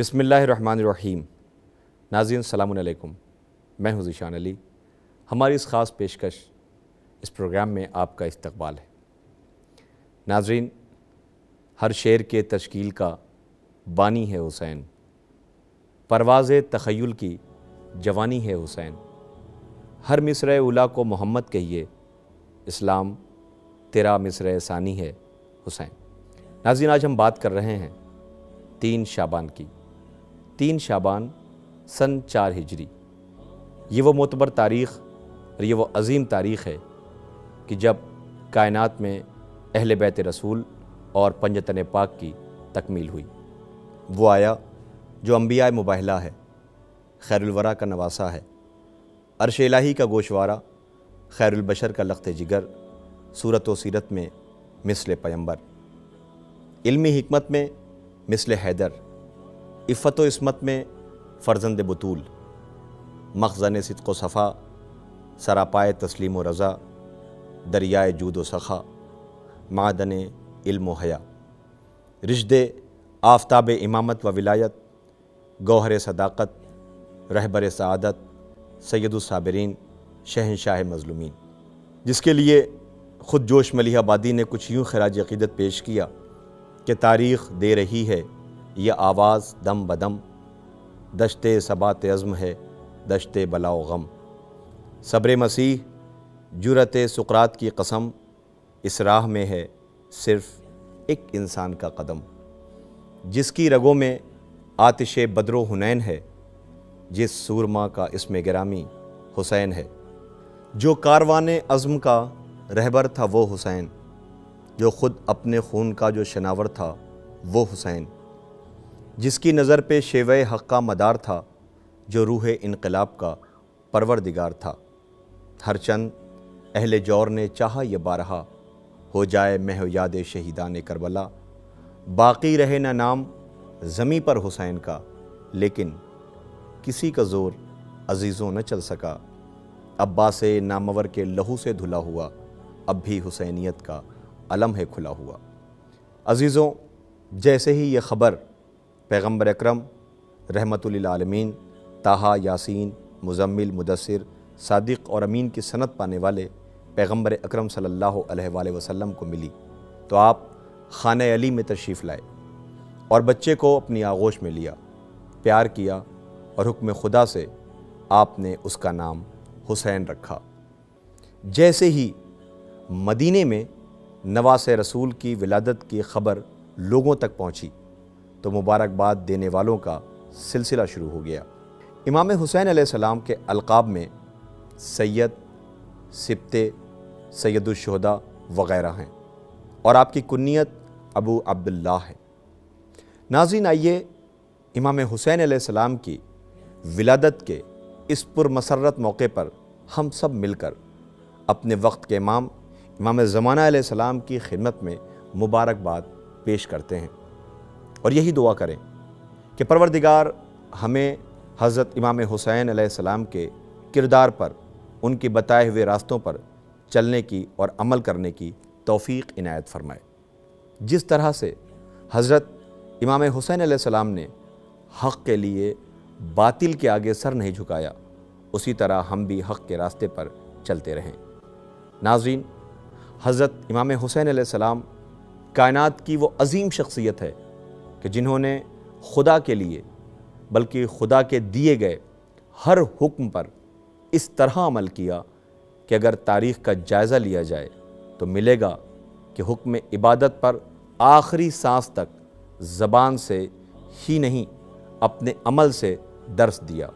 بسم اللہ الرحمن الرحیم۔ ناظرین، السلام علیکم۔ میں ہوں ذیشان علی۔ ہماری اس خاص پیشکش اس پروگرام میں آپ کا استقبال ہے۔ ناظرین، ہر شعر کے تشکیل کا بانی ہے حسین۔ پرواز تخیل کی جوانی ہے حسین۔ ہر مصرع اولا کو محمد کہیے۔ اسلام تیرا مصرع ثانی ہے حسین۔ ناظرین، آج ہم بات کر رہے ہیں تین شابان کی۔ تین شابان سن چار ہجری۔ یہ وہ معتبر تاریخ اور یہ وہ عظیم تاریخ ہے کہ جب کائنات میں اہل بیت رسول اور پنجتن پاک کی تکمیل ہوئی۔ وہ آیا جو انبیاء مباہلہ ہے، خیر الورا کا نواسا ہے، عرش الہی کا گوشوارہ، خیر البشر کا لخت جگر، صورت و سیرت میں مثل پیمبر۔ علمی حکمت میں مثل حیدر۔ عفت و عصمت میں فرزند بطول، مخزن صدق و صفا، سراپائے تسلیم و رضا، دریائے جود و سخا، معدن علم و حیا۔ رشد آفتاب امامت و ولایت، گوہر صداقت، رہبر سعادت، سید الصابرین، شہنشاہ مظلومین۔ جس کے لیے خود جوش ملیح آبادی نے کچھ یوں خراج عقیدت پیش کیا کہ تاریخ دے رہی ہے۔ یہ آواز دم بدم، دشت ثبات عزم ہے، دشت بلا و غم۔ صبر مسیح جرت سقرات کی قسم، اس راہ میں ہے صرف ایک انسان کا قدم۔ جس کی رگوں میں آتش بدر و حنین ہے، جس سورما کا اسم گرامی حسین ہے۔ جو کاروان عزم کا رہبر تھا وہ حسین، جو خود اپنے خون کا جو شناور تھا وہ حسین۔ جس کی نظر پہ شیوہ حق کا مدار تھا، جو روح انقلاب کا پروردگار تھا۔ ہر چند اہل جور نے چاہا یہ بارہا، ہو جائے مہو یاد شہیدان کربلا۔ باقی رہے نہ نام زمیں پر حسین کا، لیکن کسی کا زور عزیزوں نہ چل سکا۔ عباس نامور کے لہو سے دھلا ہوا، اب بھی حسینیت کا علم ہے کھلا ہوا۔ عزیزوں، جیسے ہی یہ خبر پیغمبر اکرم، رحمت للعالمین تاہا یاسین، مزمل، مدثر، صادق اور امین کی صنعت پانے والے پیغمبر اکرم صلی اللہ علیہ وآلہ وسلم کو ملی۔ تو آپ خانہ علی میں تشریف لائے اور بچے کو اپنی آغوش میں لیا، پیار کیا اور حکم خدا سے آپ نے اس کا نام حسین رکھا۔ جیسے ہی مدینے میں نواس رسول کی ولادت کی خبر لوگوں تک پہنچی تو مبارکباد دینے والوں کا سلسلہ شروع ہو گیا۔ امام حسین علیہ السلام کے القاب میں سید سبتے سید الشہدہ وغیرہ ہیں اور آپ کی کنیت ابو عبداللہ ہے۔ ناظرین، آئیے امام حسین علیہ السلام کی ولادت کے اس پر مسرت موقع پر ہم سب مل کر اپنے وقت کے امام امام زمانہ علیہ السلام کی خدمت میں مبارکباد پیش کرتے ہیں۔ اور یہی دعا کریں کہ پروردگار ہمیں حضرت امام حسین علیہ السلام کے کردار پر، ان کی بتائے ہوئے راستوں پر چلنے کی اور عمل کرنے کی توفیق عنایت فرمائے۔ جس طرح سے حضرت امام حسین علیہ السلام نے حق کے لیے باطل کے آگے سر نہیں جھکایا، اسی طرح ہم بھی حق کے راستے پر چلتے رہیں۔ ناظرین، حضرت امام حسین علیہ السلام کائنات کی وہ عظیم شخصیت ہے کہ جنہوں نے خدا کے لیے بلکہ خدا کے دیے گئے ہر حکم پر اس طرح عمل کیا کہ اگر تاریخ کا جائزہ لیا جائے تو ملے گا کہ حکم عبادت پر آخری سانس تک زبان سے ہی نہیں اپنے عمل سے درس دیا۔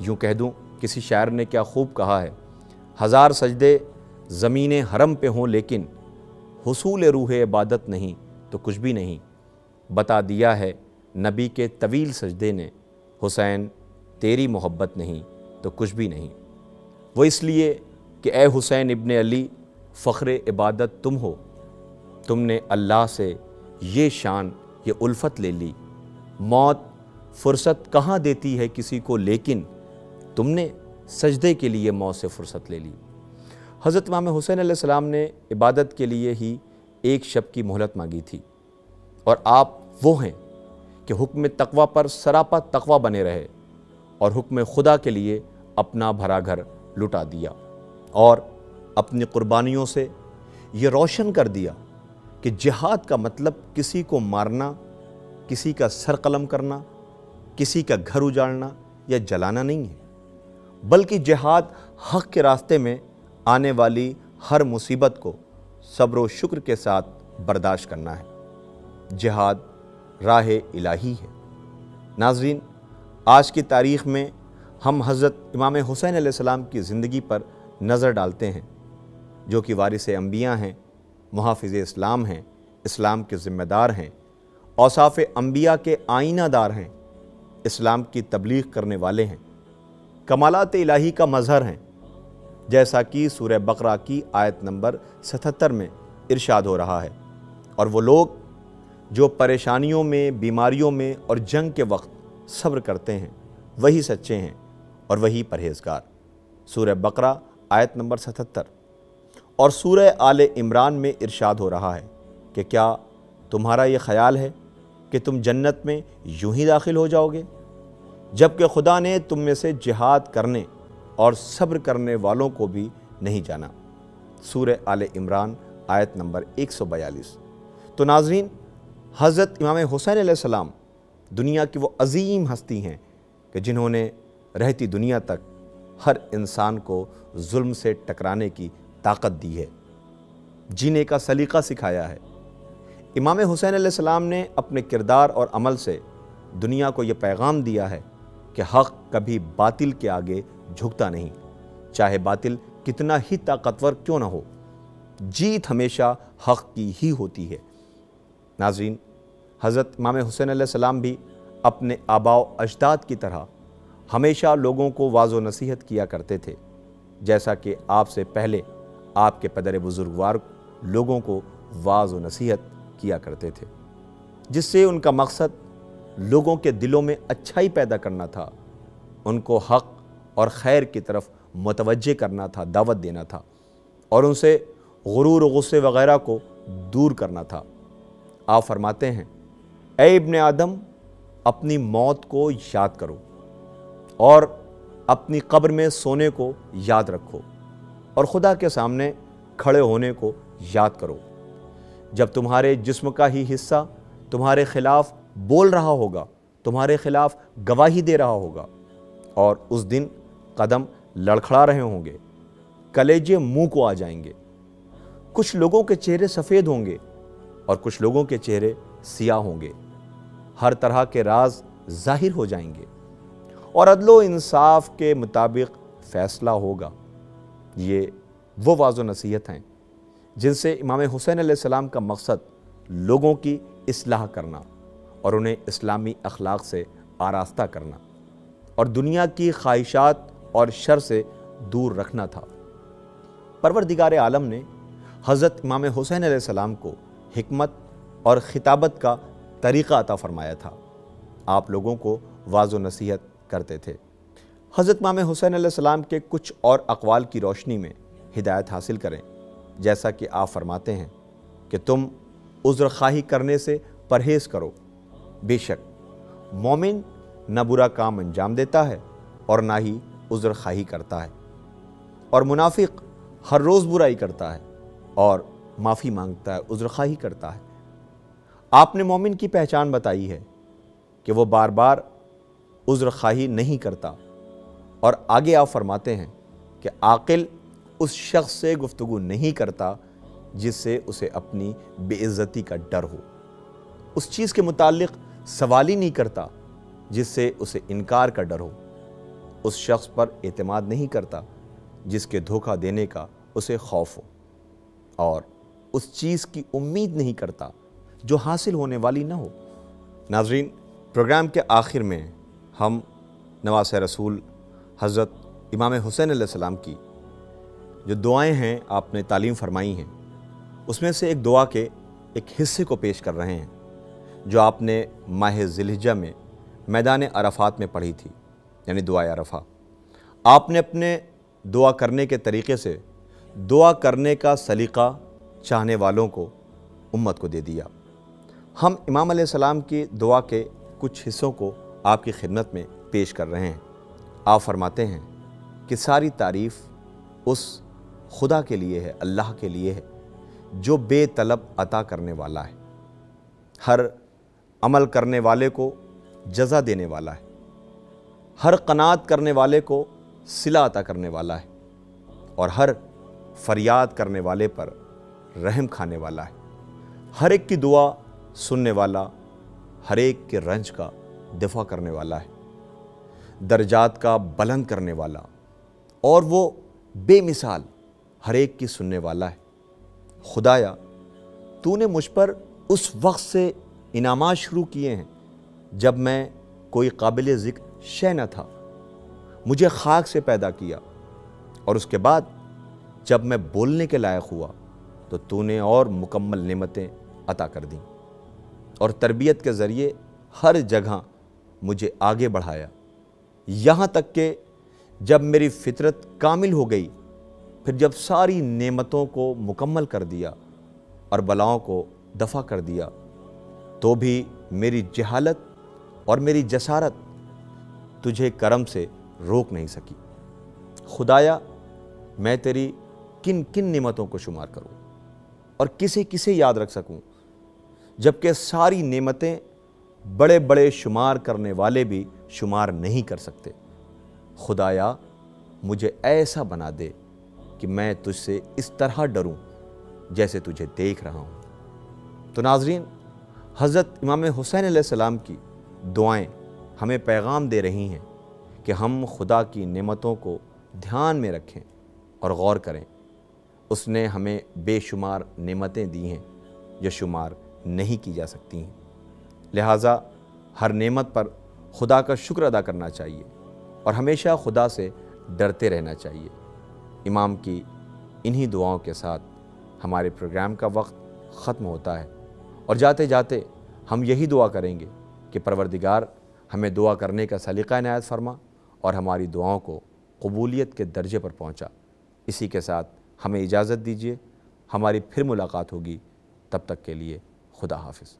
یوں کہہ دوں، کسی شاعر نے کیا خوب کہا ہے، ہزار سجدے زمین حرم پہ ہوں لیکن حصول روح عبادت نہیں تو کچھ بھی نہیں۔ بتا دیا ہے، نبی کے طویل سجدے نے۔ حسین، تیری محبت نہیں تو کچھ بھی نہیں۔ وہ اس لیے کہ اے حسین ابن علی، فخر عبادت تم ہو۔ تم نے اللہ سے یہ شان، یہ الفت لے لی۔ موت فرصت کہاں دیتی ہے کسی کو، لیکن تم نے سجدے کے لیے موت سے فرصت لے لی۔ حضرت امام حسین علیہ السلام نے عبادت کے لیے ہی ایک شب کی مہلت مانگی تھی۔ اور آپ وہ ہیں کہ حکم تقوی پر سراپا تقوی بنے رہے اور حکم خدا کے لیے اپنا بھرا گھر لٹا دیا اور اپنی قربانیوں سے یہ روشن کر دیا کہ جہاد کا مطلب کسی کو مارنا، کسی کا سر قلم کرنا، کسی کا گھر اجاڑنا یا جلانا نہیں ہے، بلکہ جہاد حق کے راستے میں آنے والی ہر مصیبت کو صبر و شکر کے ساتھ برداشت کرنا ہے۔ جہاد راہ الہی ہے۔ ناظرین، آج کی تاریخ میں ہم حضرت امام حسین علیہ السلام کی زندگی پر نظر ڈالتے ہیں، جو کہ وارث انبیاء ہیں، محافظ اسلام ہیں، اسلام کے ذمہ دار ہیں، اوصاف انبیاء کے آئینہ دار ہیں، اسلام کی تبلیغ کرنے والے ہیں۔ کمالات الہی کا مظہر ہیں۔ جیسا کہ سورہ بقرہ کی آیت نمبر ستھتر میں ارشاد ہو رہا ہے۔ اور وہ لوگ جو پریشانیوں میں، بیماریوں میں اور جنگ کے وقت صبر کرتے ہیں، وہی سچے ہیں اور وہی پرہیزگار۔ سورہ بقرہ آیت نمبر ستھتر اور سورہ آل عمران میں ارشاد ہو رہا ہے کہ کیا تمہارا یہ خیال ہے کہ تم جنت میں یوں ہی داخل ہو جاؤ گے؟ جبکہ خدا نے تم میں سے جہاد کرنے اور صبر کرنے والوں کو بھی نہیں جانا۔ سورہ آل عمران آیت نمبر ایک سو بیالیس۔ تو ناظرین حضرت امام حسین علیہ السلام دنیا کی وہ عظیم ہستی ہیں کہ جنہوں نے رہتی دنیا تک ہر انسان کو ظلم سے ٹکرانے کی طاقت دی ہے، جینے کا سلیقہ سکھایا ہے۔ امام حسین علیہ السلام نے اپنے کردار اور عمل سے دنیا کو یہ پیغام دیا ہے کہ حق کبھی باطل کے آگے جھکتا نہیں، چاہے باطل کتنا ہی طاقتور کیوں نہ ہو۔ جیت ہمیشہ حق کی ہی ہوتی ہے۔ ناظرین، حضرت امام حسین علیہ السلام بھی اپنے آباء و اجداد کی طرح ہمیشہ لوگوں کو واض و نصیحت کیا کرتے تھے، جیسا کہ آپ سے پہلے آپ کے پدر بزرگوار لوگوں کو واض و نصیحت کیا کرتے تھے، جس سے ان کا مقصد لوگوں کے دلوں میں اچھائی پیدا کرنا تھا، ان کو حق اور خیر کی طرف متوجہ کرنا تھا، دعوت دینا تھا اور ان سے غرور و غصے وغیرہ کو دور کرنا تھا۔ آپ فرماتے ہیں، اے ابن آدم، اپنی موت کو یاد کرو اور اپنی قبر میں سونے کو یاد رکھو اور خدا کے سامنے کھڑے ہونے کو یاد کرو۔ جب تمہارے جسم کا ہی حصہ تمہارے خلاف بول رہا ہوگا، تمہارے خلاف گواہی دے رہا ہوگا اور اس دن قدم لڑکھڑا رہے ہوں گے، کلیجے منہ کو آ جائیں گے، کچھ لوگوں کے چہرے سفید ہوں گے اور کچھ لوگوں کے چہرے سیاہ ہوں گے۔ ہر طرح کے راز ظاہر ہو جائیں گے۔ اور عدل و انصاف کے مطابق فیصلہ ہوگا۔ یہ وہ واض و نصیحت ہیں جن سے امام حسین علیہ السلام کا مقصد لوگوں کی اصلاح کرنا اور انہیں اسلامی اخلاق سے آراستہ کرنا اور دنیا کی خواہشات اور شر سے دور رکھنا تھا۔ پروردگار عالم نے حضرت امام حسین علیہ السلام کو حکمت اور خطابت کا طریقہ عطا فرمایا تھا۔ آپ لوگوں کو واض و نصیحت کرتے تھے۔ حضرت امام حسین علیہ السلام کے کچھ اور اقوال کی روشنی میں ہدایت حاصل کریں۔ جیسا کہ آپ فرماتے ہیں کہ تم عذر خواہی کرنے سے پرہیز کرو۔ بے شک، مومن نہ برا کام انجام دیتا ہے اور نہ ہی عذر خواہی کرتا ہے۔ اور منافق ہر روز برائی کرتا ہے اور معافی مانگتا ہے، عذر خواہی کرتا ہے۔ آپ نے مومن کی پہچان بتائی ہے کہ وہ بار بار عذر خواہی نہیں کرتا۔ اور آگے آپ فرماتے ہیں کہ عاقل اس شخص سے گفتگو نہیں کرتا جس سے اسے اپنی بے عزتی کا ڈر ہو۔ اس چیز کے متعلق سوال ہی نہیں کرتا جس سے اسے انکار کا ڈر ہو۔ اس شخص پر اعتماد نہیں کرتا جس کے دھوکہ دینے کا اسے خوف ہو۔ اور اس چیز کی امید نہیں کرتا جو حاصل ہونے والی نہ ہو۔ ناظرین، پروگرام کے آخر میں ہم نواز رسول، حضرت امام حسین علیہ السلام کی جو دعائیں ہیں، آپ نے تعلیم فرمائی ہیں، اس میں سے ایک دعا کے ایک حصے کو پیش کر رہے ہیں، جو آپ نے ماہ ذلحجہ میں میدان عرفات میں پڑھی تھی یعنی دعا عرفہ۔ آپ نے اپنے دعا کرنے کے طریقے سے دعا کرنے کا سلیقہ چاہنے والوں کو امت کو دے دیا۔ ہم امام علیہ السلام کی دعا کے کچھ حصوں کو آپ کی خدمت میں پیش کر رہے ہیں۔ آپ فرماتے ہیں کہ ساری تعریف اس خدا کے لیے ہے، اللہ کے لیے ہے، جو بے طلب عطا کرنے والا ہے۔ ہر عمل کرنے والے کو جزا دینے والا ہے۔ ہر قناعت کرنے والے کو صلہ عطا کرنے والا ہے۔ اور ہر فریاد کرنے والے پر رحم کھانے والا ہے۔ ہر ایک کی دعا سننے والا، ہر ایک کے رنج کا دفاع کرنے والا ہے۔ درجات کا بلند کرنے والا، اور وہ بے مثال ہر ایک کی سننے والا ہے۔ خدایا، تو نے مجھ پر اس وقت سے انعامات شروع کیے ہیں جب میں کوئی قابل ذکر شے نہ تھا۔ مجھے خاک سے پیدا کیا اور اس کے بعد جب میں بولنے کے لائق ہوا تو تو نے اور مکمل نعمتیں عطا کر دیں۔ اور تربیت کے ذریعے ہر جگہ مجھے آگے بڑھایا۔ یہاں تک کہ جب میری فطرت کامل ہو گئی، پھر جب ساری نعمتوں کو مکمل کر دیا اور بلاؤں کو دفع کر دیا، تو بھی میری جہالت اور میری جسارت تجھے کرم سے روک نہیں سکی۔ خدایا، میں تیری کن کن نعمتوں کو شمار کروں۔ اور کسے کسے یاد رکھ سکوں۔ جبکہ ساری نعمتیں بڑے بڑے شمار کرنے والے بھی شمار نہیں کر سکتے۔ خدایا، مجھے ایسا بنا دے کہ میں تجھ سے اس طرح ڈروں جیسے تجھے دیکھ رہا ہوں۔ تو ناظرین، حضرت امام حسین علیہ السلام کی دعائیں ہمیں پیغام دے رہی ہیں کہ ہم خدا کی نعمتوں کو دھیان میں رکھیں اور غور کریں۔ اس نے ہمیں بے شمار نعمتیں دی ہیں جو شمار نہیں کی جا سکتی ہیں۔ لہٰذا ہر نعمت پر خدا کا شکر ادا کرنا چاہیے اور ہمیشہ خدا سے ڈرتے رہنا چاہیے۔ امام کی انہی دعاؤں کے ساتھ ہمارے پروگرام کا وقت ختم ہوتا ہے اور جاتے جاتے ہم یہی دعا کریں گے کہ پروردگار ہمیں دعا کرنے کا سلیقہ عنایت فرما اور ہماری دعاؤں کو قبولیت کے درجے پر پہنچا۔ اسی کے ساتھ ہمیں اجازت دیجیے ہماری پھر ملاقات ہوگی۔ تب تک کے لیے خدا حافظ۔